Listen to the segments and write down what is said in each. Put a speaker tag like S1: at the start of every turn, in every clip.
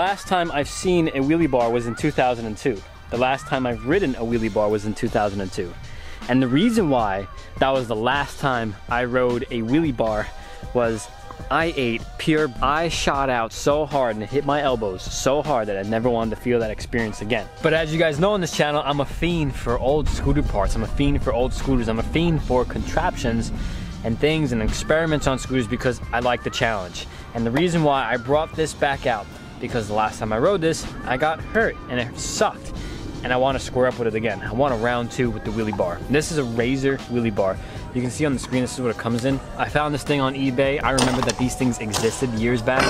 S1: last time I've seen a wheelie bar was in 2002. The last time I've ridden a wheelie bar was in 2002. And the reason why that was the last time I rode a wheelie bar was I ate pure, I shot out so hard and it hit my elbows so hard that I never wanted to feel that experience again. But as you guys know on this channel, I'm a fiend for old scooter parts. I'm a fiend for old scooters. I'm a fiend for contraptions and things and experiments on scooters because I like the challenge. And the reason why I brought this back out, because the last time I rode this, I got hurt and it sucked. And I want to square up with it again. I want a round two with the wheelie bar. This is a Razor wheelie bar. You can see on the screen, this is what it comes in. I found this thing on eBay. I remember that these things existed years back.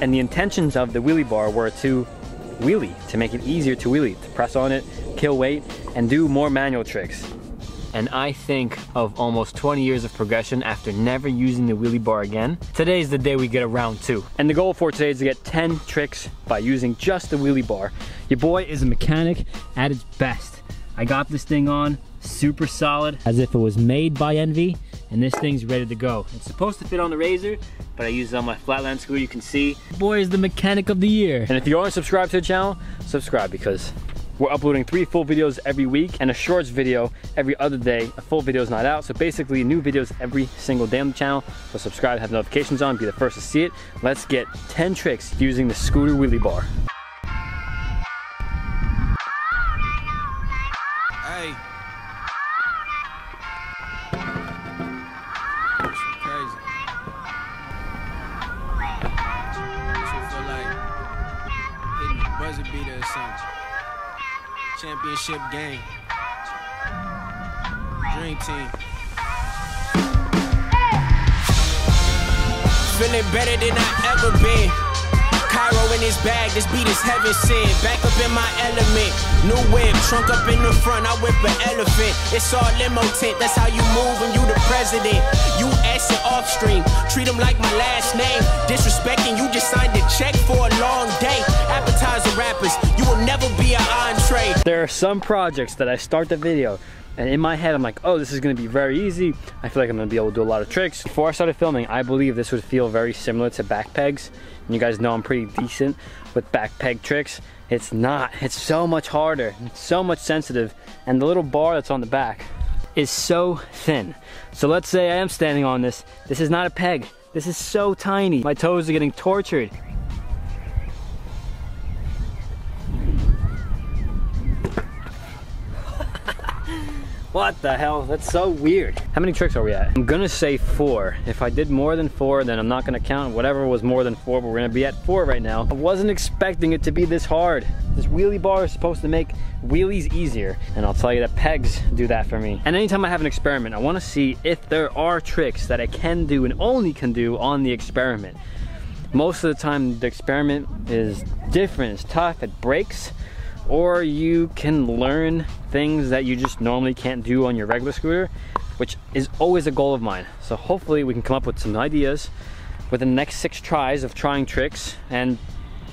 S1: And the intentions of the wheelie bar were to wheelie, to make it easier to wheelie, to press on it, kill weight, and do more manual tricks. And I think of almost 20 years of progression after never using the wheelie bar again. Today is the day we get a round two. And the goal for today is to get 10 tricks by using just the wheelie bar. Your boy is a mechanic at its best. I got this thing on, super solid, as if it was made by Envy, and this thing's ready to go. It's supposed to fit on the Razor, but I use it on my Flatland scooter, you can see. Boy is the mechanic of the year. And if you aren't subscribed to the channel, subscribe because we're uploading three full videos every week and a shorts video every other day. A full video is not out, so basically new videos every single day on the channel. So subscribe, have notifications on, be the first to see it. Let's get 10 tricks using the scooter wheelie bar.
S2: Hey. Crazy. Like hitting buzzer beater or something. Championship game. Dream team. Feeling better than I ever been. Cairo in his bag, this beat is heaven sent. Back up in my element. New whip, trunk up in the front, I whip an elephant. It's all limo tent, that's how you move when you the president. You S and off stream, treat him like my last name. Disrespecting, you just signed a check for a long day. Appetizer rappers,
S1: There are some projects that I start the video and in my head I'm like, oh, this is gonna be very easy. I feel like I'm gonna be able to do a lot of tricks. Before I started filming, I believe this would feel very similar to back pegs. And you guys know I'm pretty decent with back peg tricks. It's not, it's so much harder. It's so much sensitive. And the little bar that's on the back is so thin. So let's say I am standing on this. This is not a peg. This is so tiny. My toes are getting tortured. What the hell? That's so weird. How many tricks are we at? I'm gonna say four. If I did more than four, then I'm not gonna count whatever was more than four, but we're gonna be at four right now. I wasn't expecting it to be this hard. This wheelie bar is supposed to make wheelies easier, and I'll tell you that pegs do that for me. And anytime I have an experiment, I wanna see if there are tricks that I can do and only can do on the experiment. Most of the time, the experiment is different, it's tough, it breaks, or you can learn things that you just normally can't do on your regular scooter, which is always a goal of mine. So hopefully we can come up with some ideas within the next six tries of trying tricks and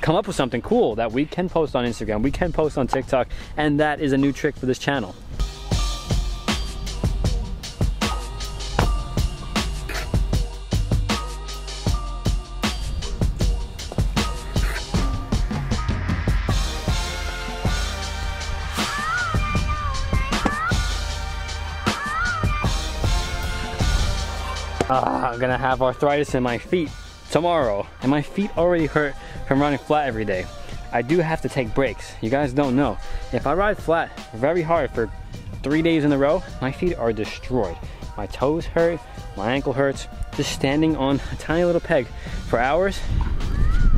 S1: come up with something cool that we can post on Instagram, we can post on TikTok, and that is a new trick for this channel. Uh, I'm gonna have arthritis in my feet tomorrow. And my feet already hurt from running flat every day. I do have to take breaks. You guys don't know. If I ride flat very hard for three days in a row, my feet are destroyed. My toes hurt, my ankle hurts. Just standing on a tiny little peg for hours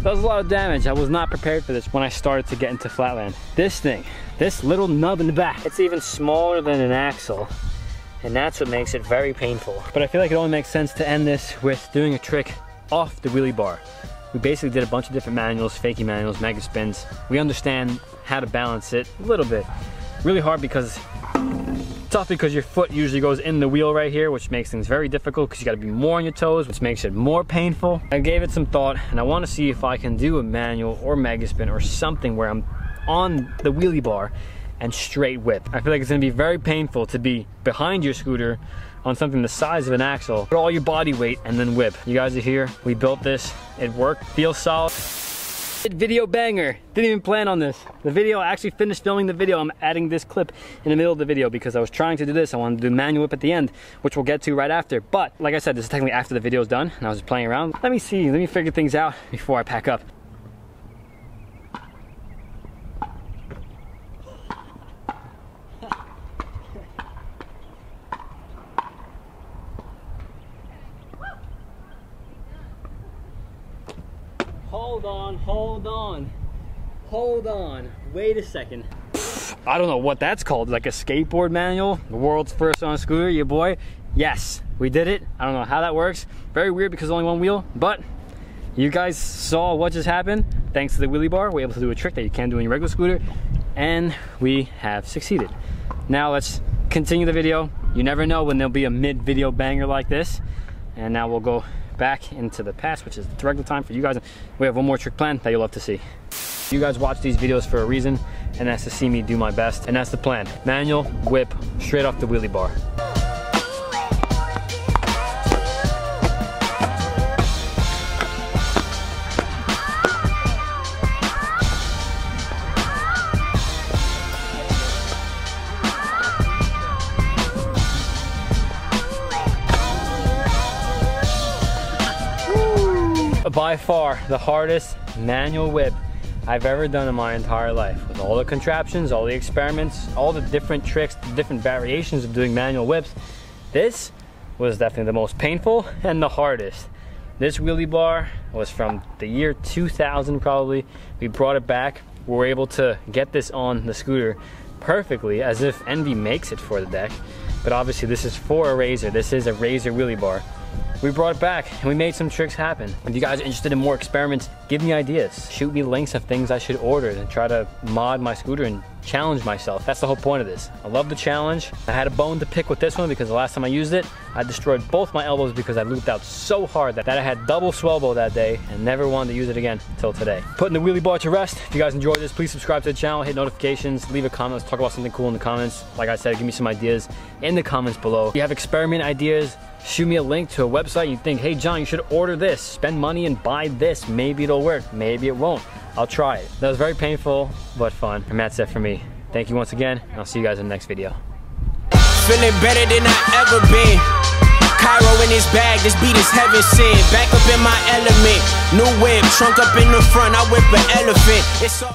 S1: does a lot of damage. I was not prepared for this when I started to get into flatland. This thing, this little nub in the back, it's even smaller than an axle and that's what makes it very painful. But I feel like it only makes sense to end this with doing a trick off the wheelie bar. We basically did a bunch of different manuals, fakie manuals, mega spins. We understand how to balance it a little bit. Really hard because, tough because your foot usually goes in the wheel right here, which makes things very difficult because you gotta be more on your toes, which makes it more painful. I gave it some thought and I wanna see if I can do a manual or mega spin or something where I'm on the wheelie bar and straight whip. I feel like it's gonna be very painful to be behind your scooter on something the size of an axle, put all your body weight and then whip. You guys are here, we built this, it worked, feels solid. Video banger. Didn't even plan on this. The video, I actually finished filming the video. I'm adding this clip in the middle of the video because I was trying to do this. I wanted to do manual whip at the end, which we'll get to right after. But like I said, this is technically after the video is done and I was just playing around. Let me see, let me figure things out before I pack up. Hold on, hold on, hold on. Wait a second. I don't know what that's called, like a skateboard manual, the world's first on a scooter, your boy. Yes, we did it. I don't know how that works. Very weird because only one wheel, but you guys saw what just happened. Thanks to the wheelie bar, we're able to do a trick that you can't do on your regular scooter, and we have succeeded. Now let's continue the video. You never know when there'll be a mid-video banger like this. And now we'll go back into the past, which is the regular time for you guys. We have one more trick plan that you'll love to see. You guys watch these videos for a reason, and that's to see me do my best, and that's the plan. Manual, whip, straight off the wheelie bar. By far the hardest manual whip I've ever done in my entire life. With all the contraptions, all the experiments, all the different tricks, the different variations of doing manual whips, this was definitely the most painful and the hardest. This wheelie bar was from the year 2000 probably. We brought it back. We were able to get this on the scooter perfectly as if Envy makes it for the deck. But obviously this is for a Razor. This is a Razor wheelie bar we brought it back and we made some tricks happen. If you guys are interested in more experiments, give me ideas. Shoot me links of things I should order and try to mod my scooter and challenge myself. That's the whole point of this. I love the challenge. I had a bone to pick with this one because the last time I used it, I destroyed both my elbows because I looped out so hard that, that I had double swelbo that day and never wanted to use it again until today. Putting the wheelie bar to rest. If you guys enjoyed this, please subscribe to the channel, hit notifications, leave a comment, talk about something cool in the comments. Like I said, give me some ideas in the comments below. If you have experiment ideas, shoot me a link to a website you think, hey Jon, you should order this, spend money and buy this. Maybe it'll work, maybe it won't. I'll try it. That was very painful, but fun. And that's it for me. Thank you once again, and I'll see you guys in the next video.
S2: Feeling better than I ever been. Cairo in his bag, this beat is heaven sent. Back up in my element. New whip, trunk up in the front, I whip an elephant. It's all